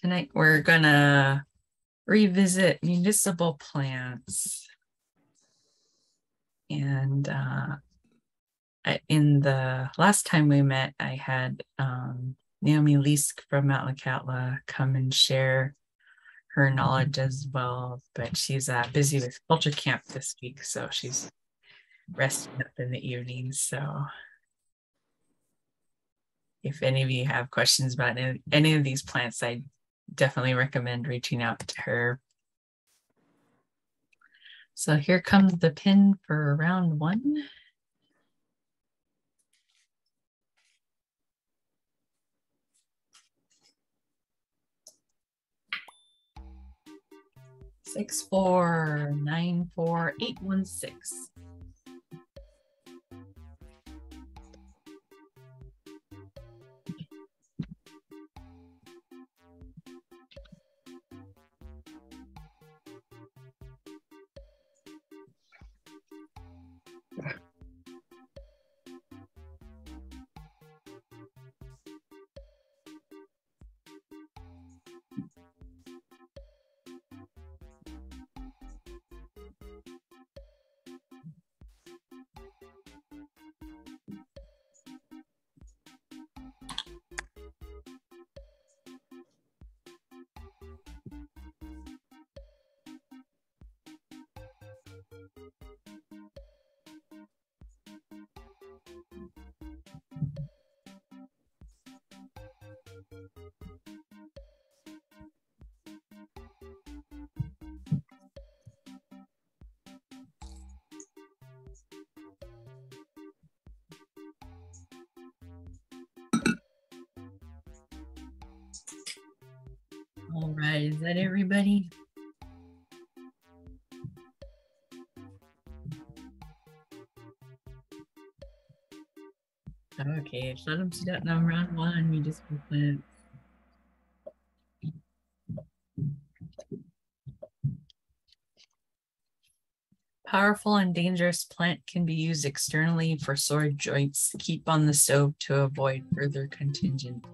Tonight we're gonna revisit medicinal plants. And uh, in the last time we met, I had um, Naomi Leask from Metlakatla come and share her knowledge as well, but she's uh, busy with culture camp this week, so she's resting up in the evening. So if any of you have questions about any of these plants, I definitely recommend reaching out to her. So here comes the pin for round one. Six four nine four eight one six. Yeah. All right, is that everybody? Okay, shut them sit now round one. We just went. Powerful and dangerous plant can be used externally for sore joints. Keep on the stove to avoid further contingent.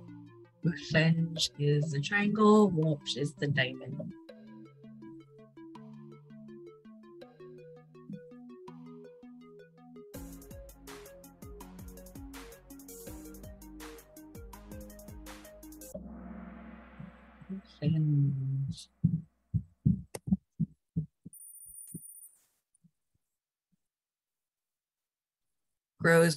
Fenge is the triangle, Wolf is the diamond.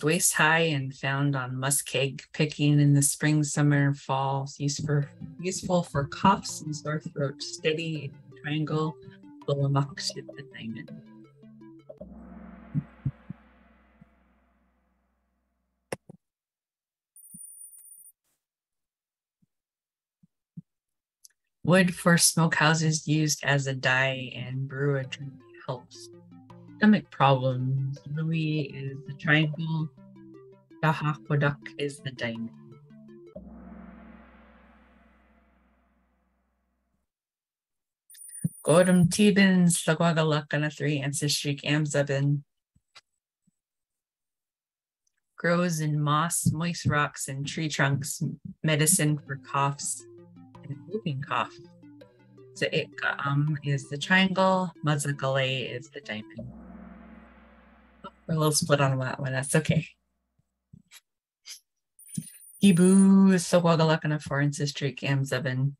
Waist high and found on muskeg picking in the spring, summer, fall. It's useful, useful for coughs and sore throat. Steady triangle, the diamond. Wood for smokehouses used as a dye and brew a drink helps stomach problems. Louis is the triangle. The Shahaquaduck is the diamond. Godam Tibin, Slagwagaluk on a three ancestry Amzabin. Grows in moss, moist rocks, and tree trunks, medicine for coughs and whooping cough. So um, is the triangle, Mazagale is the diamond. We're a little split on that one. That's okay. Gibu Sawagalakana foreign streak Amzebin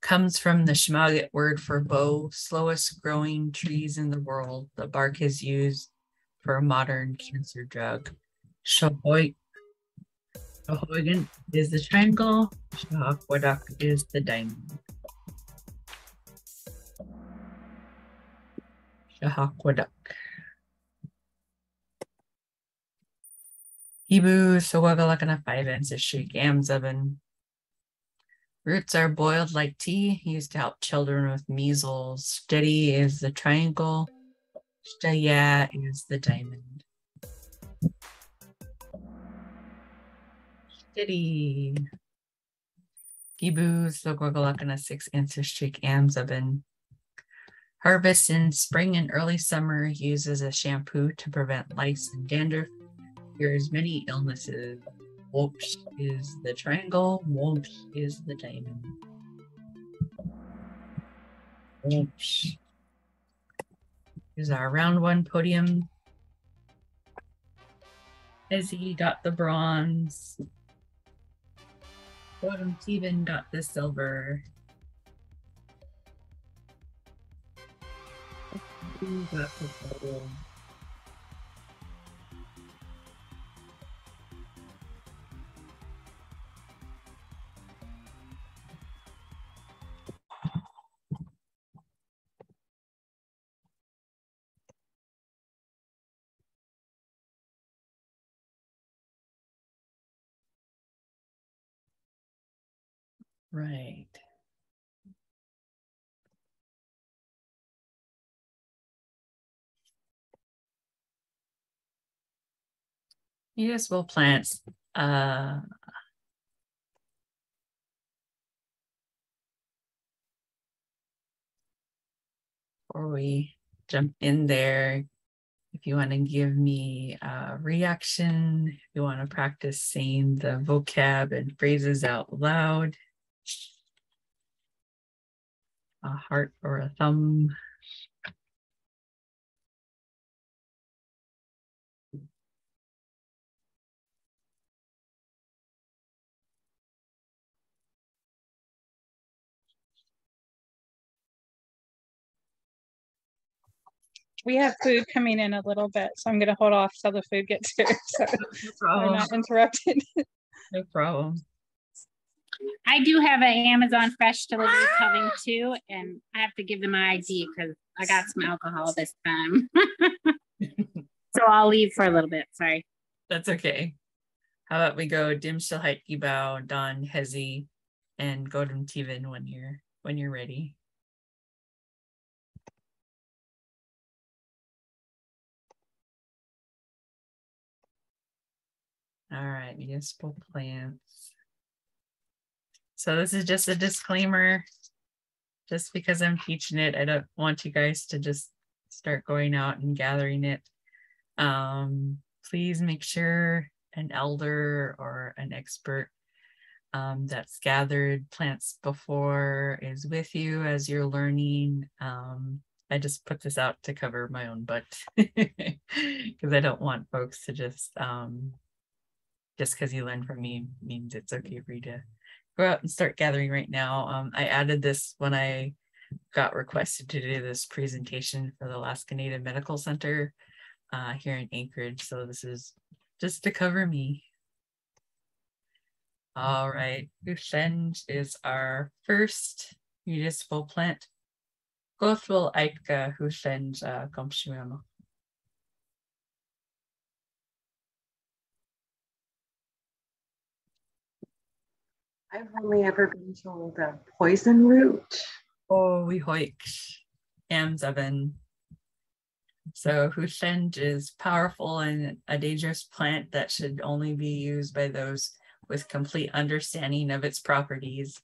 comes from the Shmagat word for bow, slowest growing trees in the world. The bark is used for a modern cancer drug. Shahoy Shahoigan is the triangle, Shahakwadak is the diamond. Shahakwadak. Hibu Sogagalakana five ancestry gams oven. Roots are boiled like tea, used to help children with measles. Steady is the triangle. Staya is the diamond. Steady. Gibu Sogagalakana six ancestry gams oven. Harvest in spring and early summer uses a shampoo to prevent lice and dandruff cures many illnesses. Whoops is the triangle, whoops is the diamond. Oops. Here's our round one podium. Izzy got the bronze. Bottom Steven got the silver. Got the gold? Right. Medicinal plants. Uh, before we jump in there, if you want to give me a reaction, if you want to practice saying the vocab and phrases out loud, a heart or a thumb. We have food coming in a little bit, so I'm gonna hold off till the food gets here, so No we're not interrupted. No problem. I do have an Amazon Fresh delivery coming too, and I have to give them my ID because I got some alcohol this time. so I'll leave for a little bit. Sorry. That's okay. How about we go Dim Shilhait Gibao, Don Hezi, and Godum Tivin when you're when you're ready. All right, medicinal plants. So this is just a disclaimer. Just because I'm teaching it, I don't want you guys to just start going out and gathering it. Um, please make sure an elder or an expert um, that's gathered plants before is with you as you're learning. Um, I just put this out to cover my own butt because I don't want folks to just um, just because you learn from me means it's okay for you to go out and start gathering right now. Um, I added this when I got requested to do this presentation for the Alaska Native Medical Center uh, here in Anchorage. So this is just to cover me. All right, Ushenge is our first medicinal plant. Gothwil Aitka Hushenge uh, I've only ever been told the poison root. Oh, we hoik Amzaben. So Hushenge is powerful and a dangerous plant that should only be used by those with complete understanding of its properties.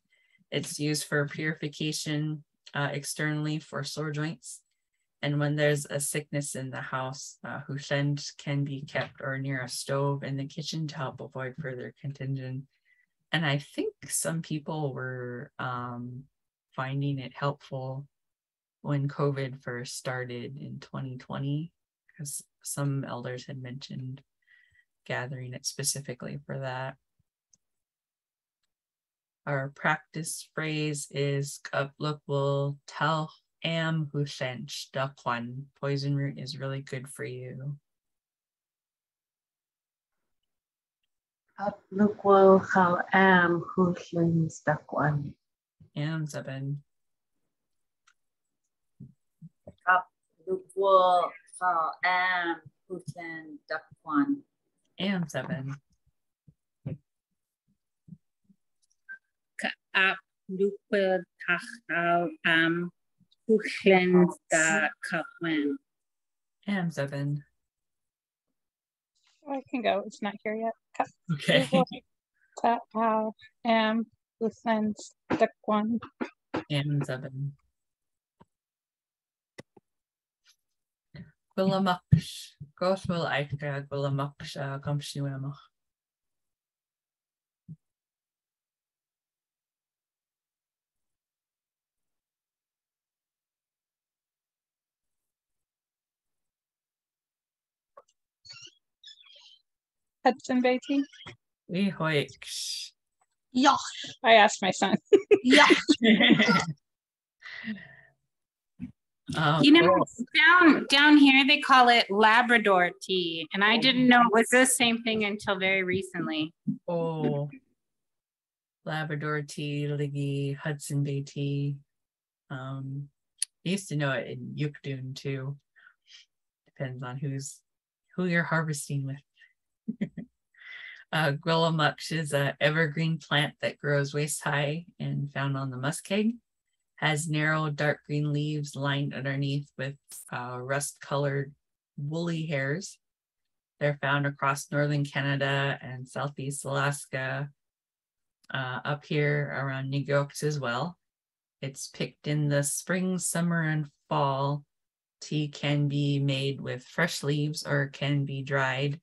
It's used for purification uh, externally for sore joints. And when there's a sickness in the house, uh, can be kept or near a stove in the kitchen to help avoid further contagion. And I think some people were um, finding it helpful when COVID first started in 2020, because some elders had mentioned gathering it specifically for that. Our practice phrase is look will tell am hushench dakwan. Poison root is really good for you. At lukwal how am huslins dakwan. Am seven. Lukwo Ka Am Putin Dakwan. Am seven. Up Lupa Tachal Am Kuchlen da Kaplan. Am seven. I can go, it's not here yet. Ka- Okay. Ta- How am Luthens Dakwan. Am seven. Gwilamaksh. Gothwil Aika Gwilamaksh Hudson Bay tea. We hoik. Yeah. I asked my son. Yeah. Um, You know, cool. down down here they call it Labrador tea, and I didn't know it was the same thing until very recently. Oh, Labrador tea, Liggy, Hudson Bay tea. Um, I used to know it in Yukdun too. Depends on who's who you're harvesting with. uh, is a evergreen plant that grows waist high and found on the muskeg. Has narrow dark green leaves lined underneath with uh, rust-colored woolly hairs. They're found across northern Canada and southeast Alaska, uh, up here around New York as well. It's picked in the spring, summer, and fall. Tea can be made with fresh leaves or can be dried.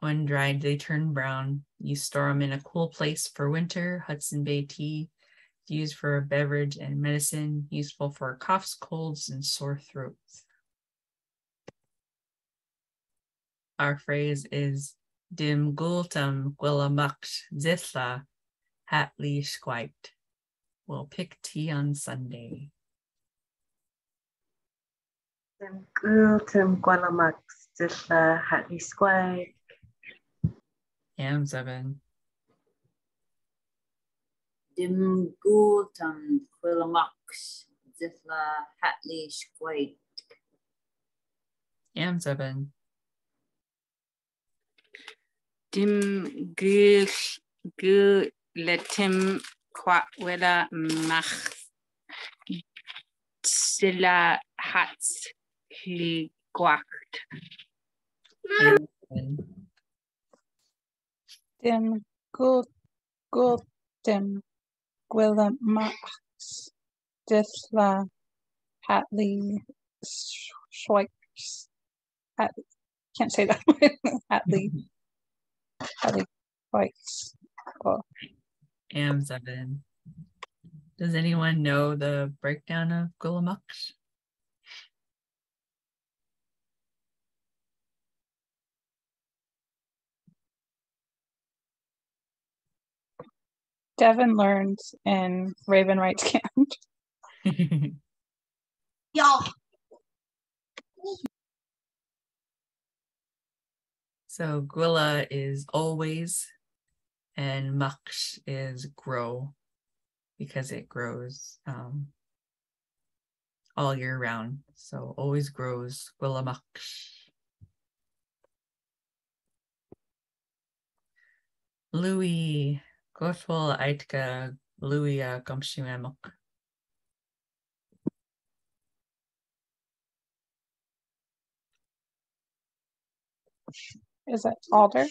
When dried, they turn brown. You store them in a cool place for winter. Hudson Bay tea, used for beverage and medicine, useful for coughs, colds, and sore throats. Our phrase is Dim gultum guilamucht zitla hatli squite. We'll pick tea on Sunday. Dim gultum guilamucht zitla hatli squite. Yam7. Dimgultam Quillamox Zithla Hatley Squaid. Yam7. Dimgulatim Quatwilla Mach Silla Hats Higuacht. Gul dim gwilla max dithla Hatley Schweikes. Hat, can't say that one. Hatley Hatley Schweikes. Oh, Ham seven. Does anyone know the breakdown of Gulamux? Devin learned in Raven Wright's camp. Y'all. So Gwilla is always and Mux is grow because it grows um, all year round. So always grows Gwilla Mux. Louis Gothwal Aitka Louis Gumshimamuk. Is it Alder?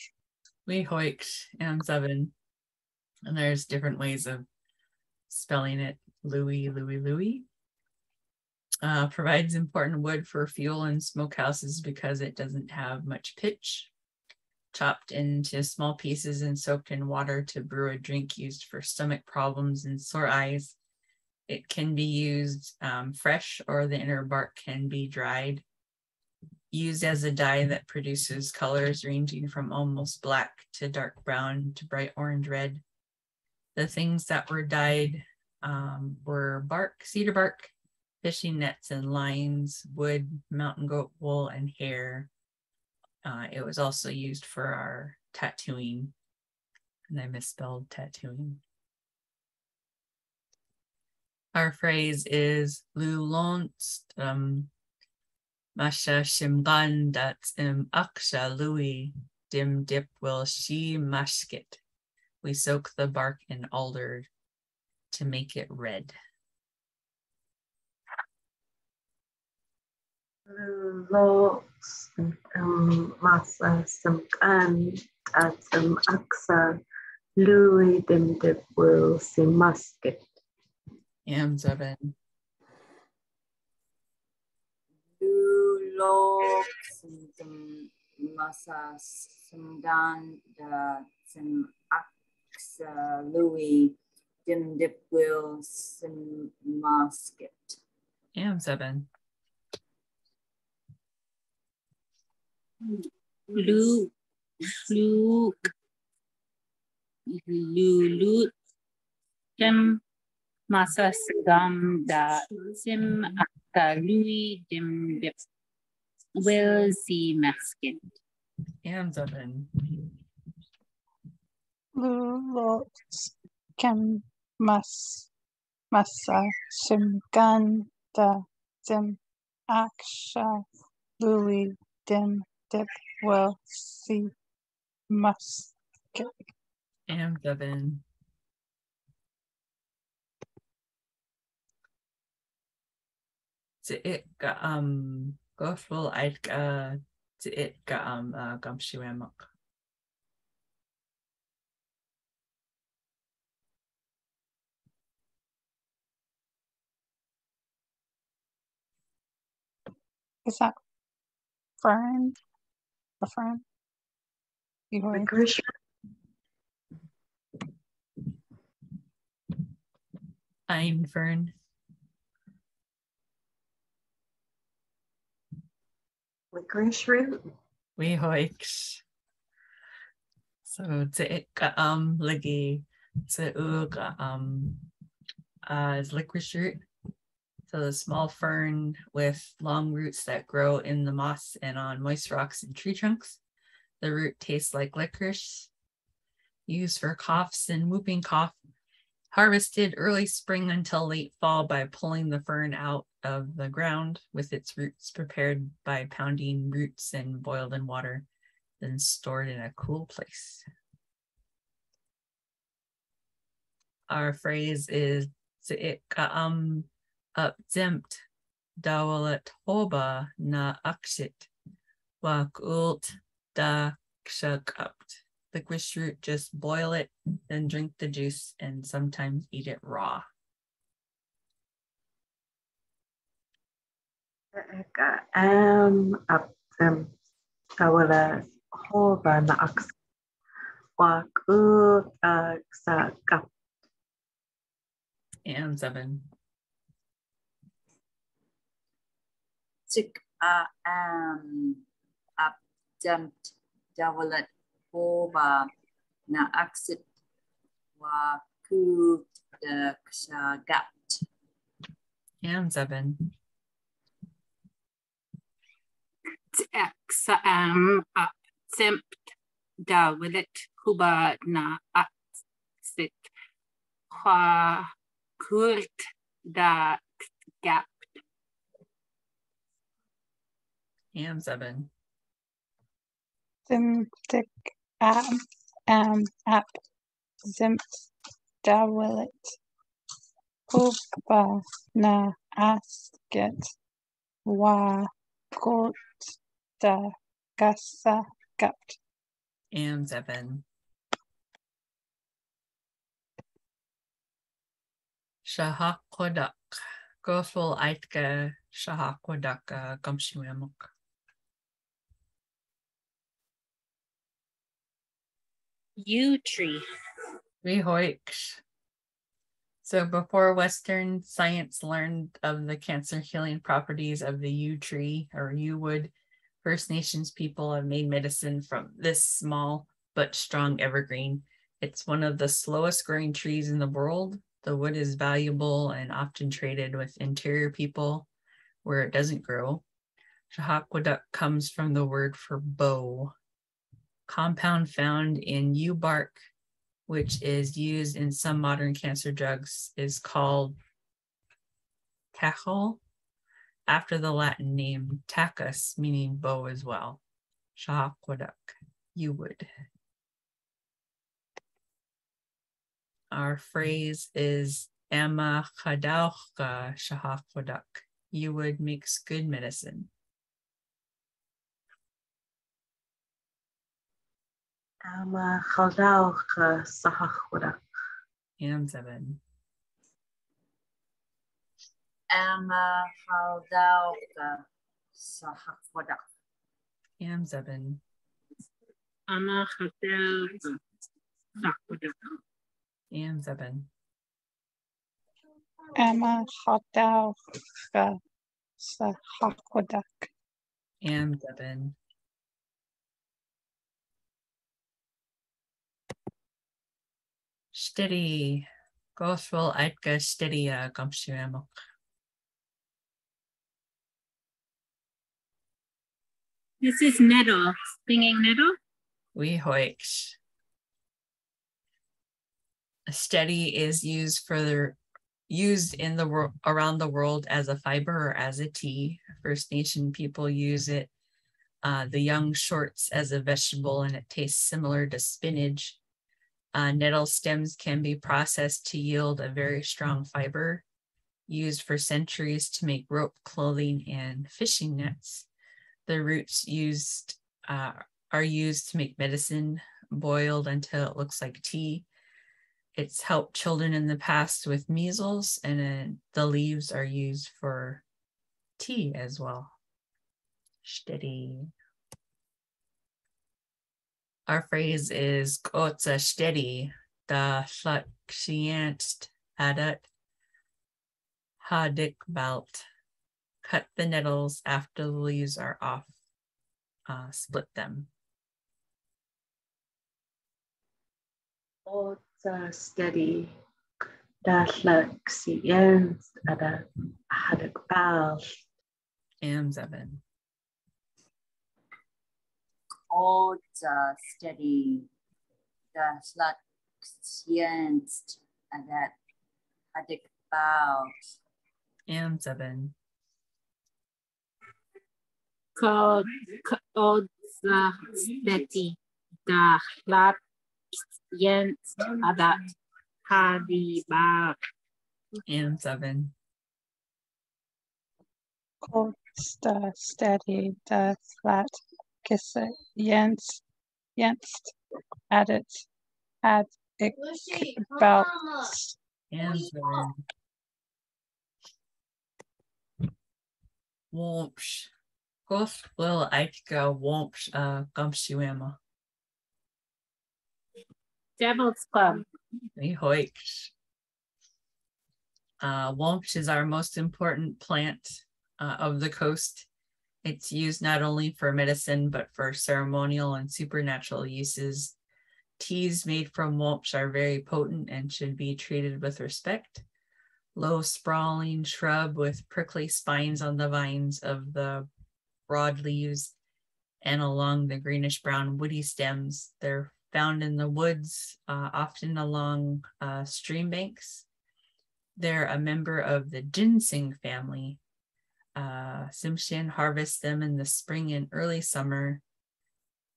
We Hoik and seven. And there's different ways of spelling it. Louis, Louis, Louis. Uh, provides important wood for fuel in smokehouses because it doesn't have much pitch. Chopped into small pieces and soaked in water to brew a drink used for stomach problems and sore eyes. It can be used um, fresh or the inner bark can be dried used as a dye that produces colors ranging from almost black to dark brown to bright orange red. The things that were dyed um, were bark, cedar bark, fishing nets and lines, wood, mountain goat wool, and hair. Uh, it was also used for our tattooing, and I misspelled tattooing. Our phrase is lulonst um, Masha Shimgan dat im aksha Louis dim dip will she mashkit. We soak the bark in alder to make it red. Lo masa samkan at um, aksa Louis dim dip will see musket. Am seven. Lulo sim masa simdan da sim aksa Louis dim dip will sim musket. Am seven. Lu Flug, Lulut, Dim, Masas Gam da Sim Akalui Dim Dip, Will see Meskin. Hands open. Lulot kem mas masa simgan da dim aksha luli dim dip will see. Hands open. To it um goful I'd uh to it um uh gumshiwamok. Is that fern? A fern? You heard? Licorice Ein fern. licorice root. We hoiks. So to it ga um ligi to u ga um uh is licorice root. So the small fern with long roots that grow in the moss and on moist rocks and tree trunks. The root tastes like licorice. Used for coughs and whooping cough. Harvested early spring until late fall by pulling the fern out of the ground with its roots prepared by pounding roots and boiled in water, then stored in a cool place. Our phrase is um up zemt dawalat hoba na akshit wa kult da kshakupt. Licorice root, just boil it, then drink the juice, and sometimes eat it raw. And am up them tawala hoba na aks wak u sa kap And seven. Tik a am up dumped davalat hoba na aksit wa ku the kshagat. And seven. X um up Zimt da Willet Huba na Axit Hua Kult da Gap And seven. Dim dik am am um, ap zimt dawilit hubba na asket wa kot da gasa gapt. And seven. Shahakodak. Goful aitka shahakwadak gumshiwamuk. U tree. Rehoiks. So before Western science learned of the cancer healing properties of the yew tree or yew wood, First Nations people have made medicine from this small but strong evergreen. It's one of the slowest growing trees in the world. The wood is valuable and often traded with interior people where it doesn't grow. Shahakwadak uh, comes from the word for bow, compound found in yew bark, which is used in some modern cancer drugs, is called taxol, after the Latin name Taxus, meaning bow as well. Shahakwadak, you would. Our phrase is Amma chadaucha shahakwadak. you would makes good medicine. Ama chaldau ka sahachwada And seven. Ama haldauka sahakwadak. And seven. Ama Hotel And seven. Emma Hodau ga sa hakwadak. And seven. Steady. Gothwell Aitka steady gumshuamok. This is nettle, stinging nettle. We hoiks. Steady is used for used in the world around the world as a fiber or as a tea. First Nation people use it. Uh, the young shorts as a vegetable and it tastes similar to spinach. Uh, nettle stems can be processed to yield a very strong fiber used for centuries to make rope clothing and fishing nets. The roots used uh, are used to make medicine boiled until it looks like tea. It's helped children in the past with measles, and then the leaves are used for tea as well. Steady. Our phrase is Kotsa steady, da fluxiant adat hadik belt. Cut the nettles after the leaves are off. Uh, split them. Kotsa steady, da fluxiant adat hadik belt. Am seven. Hold uh, steady. The slut xienst that hadik bow. Am seven. Called called the steady. The lap yent adat hadi ba. Am seven. Costa steady the flat kiss Jens Jenst added add it about Am seven. Womps. Goth will aitka womps uh gumshuema. Devil's Club. We hoiks. Uh, Womps is our most important plant uh, of the coast. It's used not only for medicine, but for ceremonial and supernatural uses. Teas made from Womps are very potent and should be treated with respect. Low sprawling shrub with prickly spines on the vines of the broad leaves and along the greenish brown woody stems. They're found in the woods, uh, often along uh, stream banks. They're a member of the ginseng family. Uh, Tsimshian harvests them in the spring and early summer,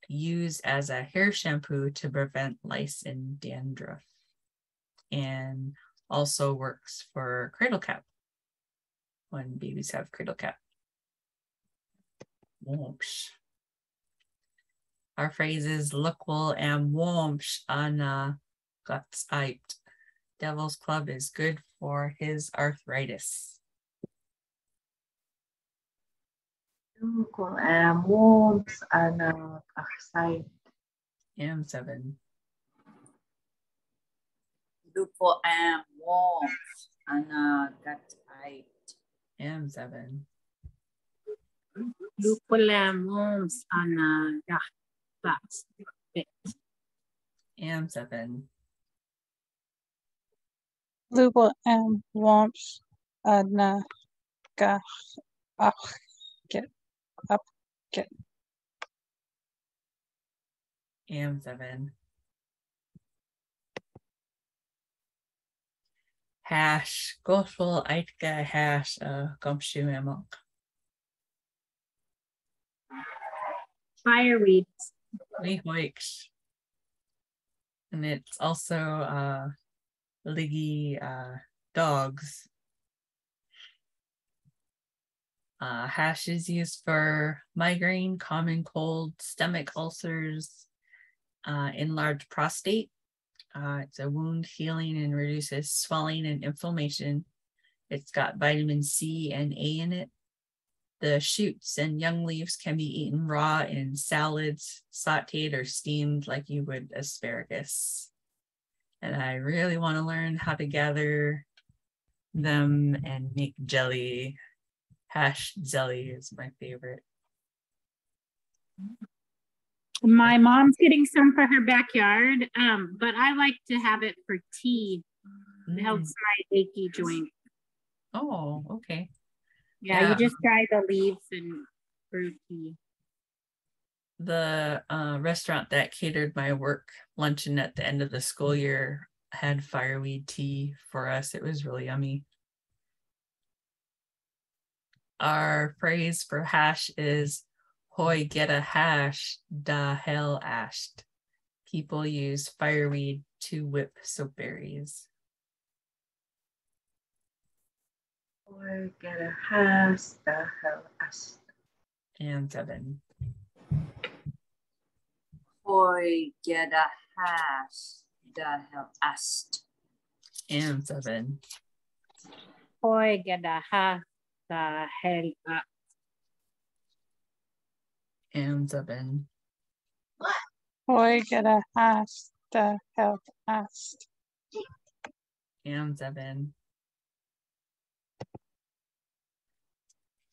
used as a hair shampoo to prevent lice and dandruff, and also works for cradle cap when babies have cradle cap. Whoosh. Our phrase is Lukwl am womsh ana guts. Devil's Club is good for his arthritis. Kung am warms and uh, outside. Am seven. Lupo am warm and uh, got I. Am seven. Lupulam homes on uh, yeah, that's it. Am seven. Luba and wants adna gach ach get up get Am seven. Hash. Gospel aitka hash uh gumshoe amok. Fireweed. Lee Hoiks. And it's also uh liggy uh dogs. Uh, hash is used for migraine, common cold, stomach ulcers, uh, enlarged prostate. Uh, it's a wound healing and reduces swelling and inflammation. It's got vitamin C and A in it. The shoots and young leaves can be eaten raw in salads, sauteed or steamed like you would asparagus. And I really want to learn how to gather them and make jelly. Hash jelly is my favorite. My mom's getting some for her backyard, um, but I like to have it for tea. It Mm. helps my achy joint. Oh, okay. Yeah, Yeah. you just dry the leaves and brew tea. The uh, restaurant that catered my work luncheon at the end of the school year had fireweed tea for us. It was really yummy. Our phrase for hash is Hoy get a hash, da hell ashed. People use fireweed to whip soapberries. Hoy get a hash da hell as And seven. Hoy get a hash da hell ast. And seven. Hoy get a ha the hell up. And seven. Boy, get a ass the help us. asked. and seven.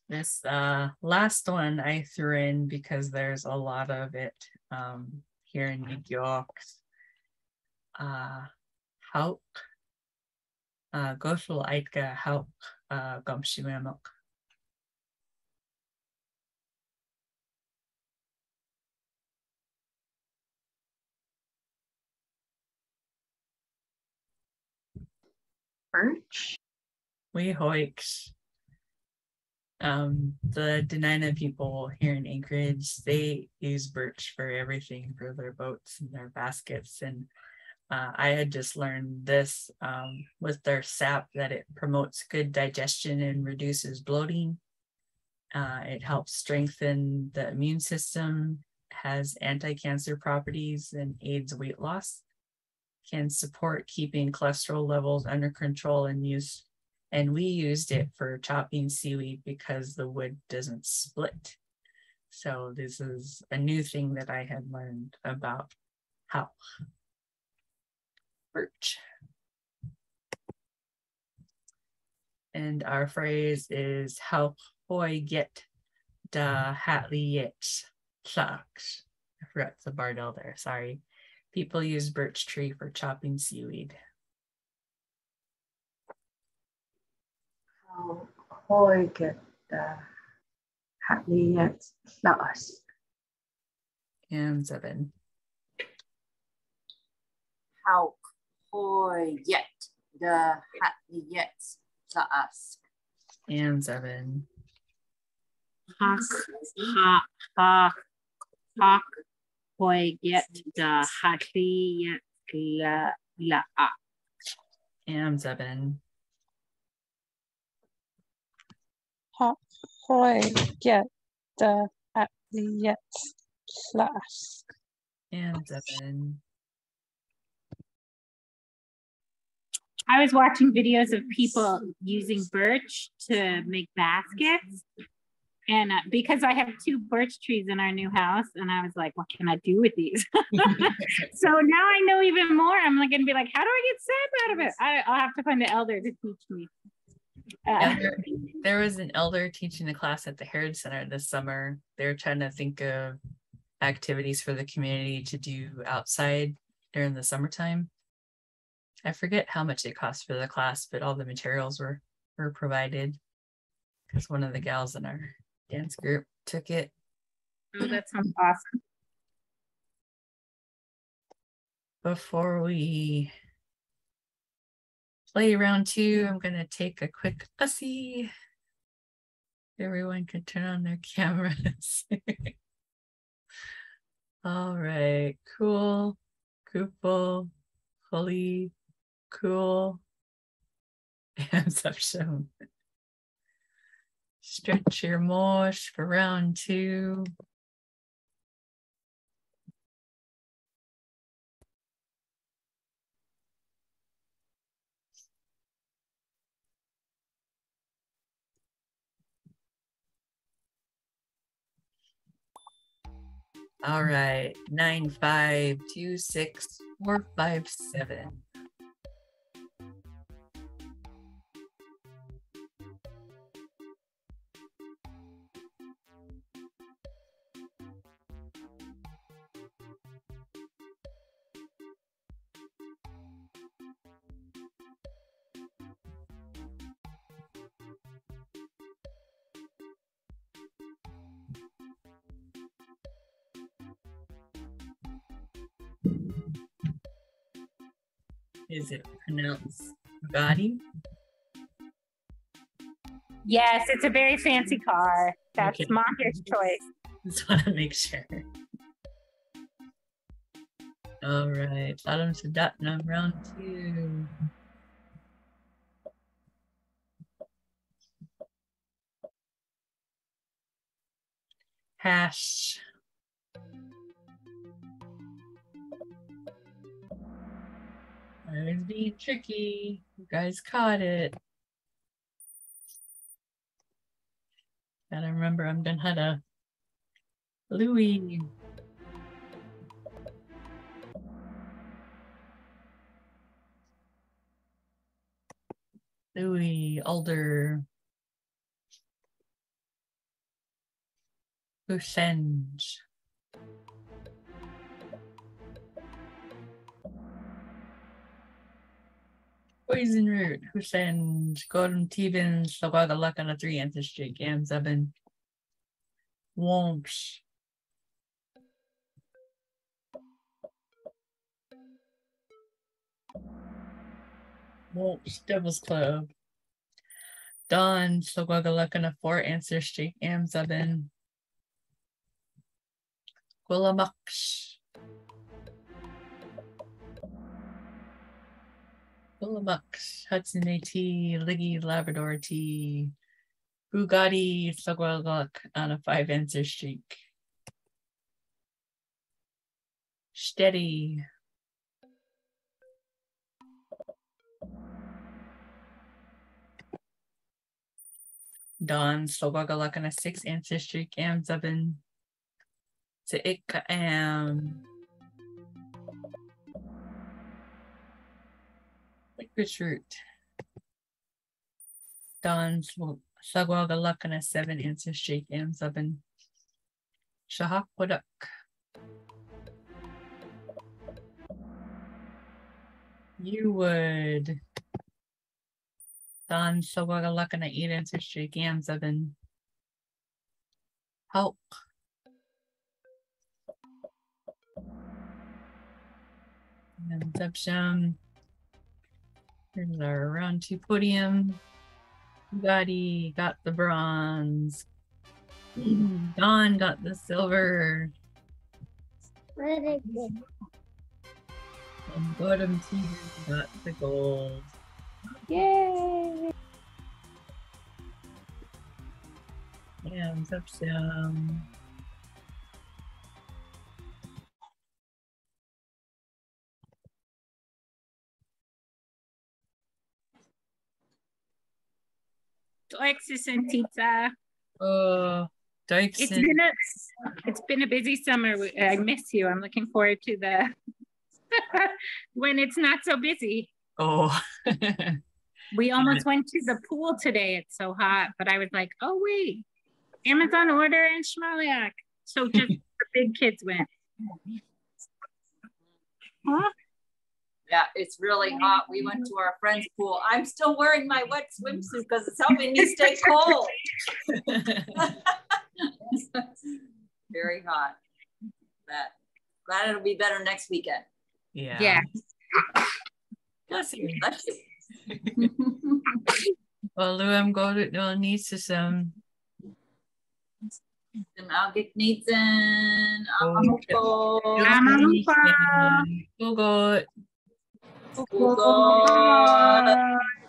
This uh last one I threw in because there's a lot of it um here in New York. Uh Hauk. Uh Goshul Aitka Hauk uh birch. We hoiks. Um, the Dena'ina people here in Anchorage, they use birch for everything for their boats and their baskets. And uh, I had just learned this um, with their sap that it promotes good digestion and reduces bloating. Uh, it helps strengthen the immune system, has anti-cancer properties, and aids weight loss. Can support keeping cholesterol levels under control and use and we used it for chopping seaweed because the wood doesn't split. So this is a new thing that I had learned about how birch. And our phrase is how hoy get da hatli yet socks. I forgot the bardell there, sorry. People use birch tree for chopping seaweed. How hoy get the happy yet us. And seven. How hoy yet the hat yet to us. And seven. Hawk, hawk, hawk, hawk, boy, get the hati yet la la. And seven. Boy, get the at the yet class. And seven. I was watching videos of people using birch to make baskets. And uh, because I have two birch trees in our new house, and I was like, what can I do with these? so now I know even more. I'm like, gonna be like, how do I get sap out of it? I, I'll have to find an elder to teach me. Uh, there was an elder teaching a class at the Heritage Center this summer. They're trying to think of activities for the community to do outside during the summertime. I forget how much it cost for the class, but all the materials were were provided. Because one of the gals in our dance group took it. oh, that sounds awesome. Before we play round two, I'm gonna take a quick pussy. Everyone can turn on their cameras. All right, cool, cool, fully cool. Hands up shown. Stretch your mosh for round two. All right, nine, five, two, six, four, five, seven. Is it pronounced Bugatti? Yes, it's a very fancy car. That's Okay. Marcus' choice. Just want to make sure. All right, bottom to Dutnam, round two. Hash. Tricky. You guys caught it. Gotta remember I'm gonna have a Louis. Louis Alder. Busenge. Poison root, Husenge, Gordon Tevens, Sawaga Luck on a three ancestry, Gam Zebin. Womps. Womps, Devil's Club. Don, Sawaga Luck on a four ancestry, Gam Zebin. Quillamux. Quillamux, Hudson AT, Liggy Labrador tea, Bugatti, Sagualuck on a five answer streak. Steady. Don, Sagualuck on a six answer streak, Am Zebin. To Ik Am. Root. Don and a seven answer shake am seven. Shahak Wadak. You would. Don and a eight answer shake am seven. Help. And Zepsham. Here's our round two podium. Bugatti got the bronze. Don got the silver. And Bottom Teeter got the gold. Yay! And Zepsham. Alexis and Tita. Oh, It's Dykeson. been a it's been a busy summer. I miss you. I'm looking forward to the when it's not so busy. Oh. We almost went to the pool today. It's so hot, but I was like, oh wait, Amazon order and Schmaliak. So just the big kids went. Huh? Yeah, it's really hot. We went to our friend's pool. I'm still wearing my wet swimsuit because it's helping me stay cold. Very hot. But glad it'll be better next weekend. yeah. Yeah. Bless you. Bless you. Well, Lou, I'm going to no needs to some. And I'll get Nathan. Oh, Amamoko, Amamoko. Google. Google.